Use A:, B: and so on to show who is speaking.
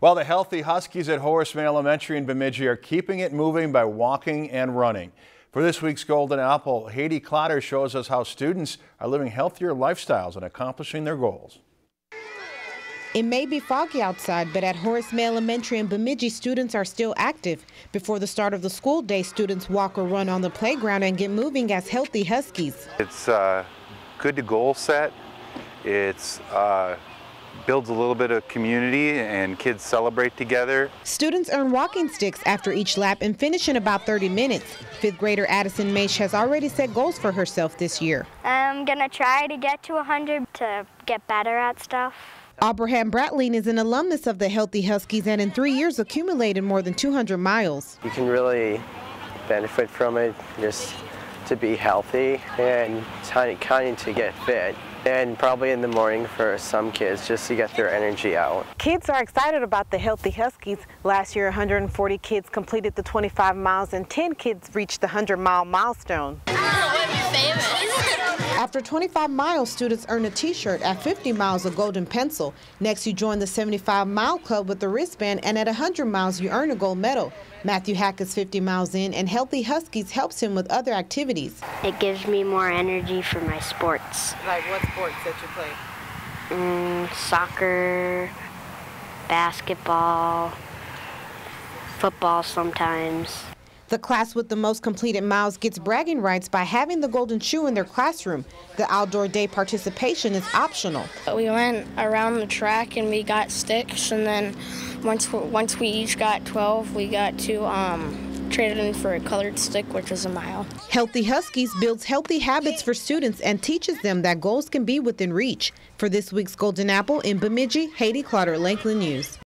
A: Well, the healthy Huskies at Horace May Elementary in Bemidji are keeping it moving by walking and running. For this week's Golden Apple, Haiti Clotter shows us how students are living healthier lifestyles and accomplishing their goals.
B: It may be foggy outside, but at Horace May Elementary in Bemidji, students are still active. Before the start of the school day, students walk or run on the playground and get moving as healthy Huskies.
C: It's uh, good to goal set. It's uh, builds a little bit of community and kids celebrate together.
B: Students earn walking sticks after each lap and finish in about 30 minutes. Fifth grader Addison Maish has already set goals for herself this year.
D: I'm gonna try to get to 100 to get better at stuff.
B: Abraham Bratleen is an alumnus of the Healthy Huskies and in three years accumulated more than 200 miles.
E: You can really benefit from it just to be healthy and kind of to get fit and probably in the morning for some kids just to get their energy out.
B: Kids are excited about the Healthy Huskies. Last year 140 kids completed the 25 miles and 10 kids reached the 100 mile milestone. Oh, After 25 miles, students earn a t-shirt. At 50 miles, a golden pencil. Next, you join the 75-mile club with a wristband, and at 100 miles, you earn a gold medal. Matthew Hack is 50 miles in, and Healthy Huskies helps him with other activities.
D: It gives me more energy for my sports.
B: Like what sports that you play?
D: Mm, soccer, basketball, football sometimes.
B: The class with the most completed miles gets bragging rights by having the golden shoe in their classroom. The outdoor day participation is optional.
F: We went around the track and we got sticks, and then once once we each got 12, we got to um, trade it in for a colored stick, which is a mile.
B: Healthy Huskies builds healthy habits for students and teaches them that goals can be within reach. For this week's Golden Apple in Bemidji, Haiti Clotter, Lakeland News.